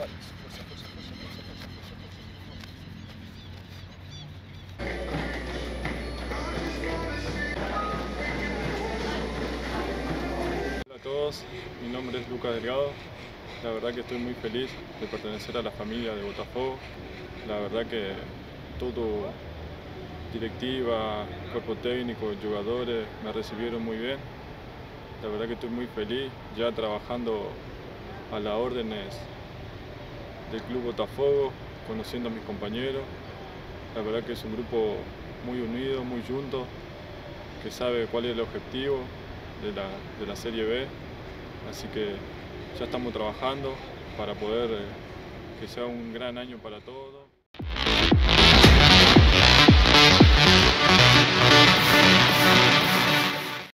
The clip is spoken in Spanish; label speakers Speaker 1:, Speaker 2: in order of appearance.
Speaker 1: Hola a todos, mi nombre es Lucas Delgado. La verdad que estoy muy feliz de pertenecer a la familia de Botafogo. La verdad que todo, directiva, cuerpo técnico, jugadores, me recibieron muy bien. La verdad que estoy muy feliz, ya trabajando a las órdenes del Club Botafogo, conociendo a mis compañeros. La verdad que es un grupo muy unido, muy junto, que sabe cuál es el objetivo de la, de la Serie B. Así que ya estamos trabajando para poder eh, que sea un gran año para todos.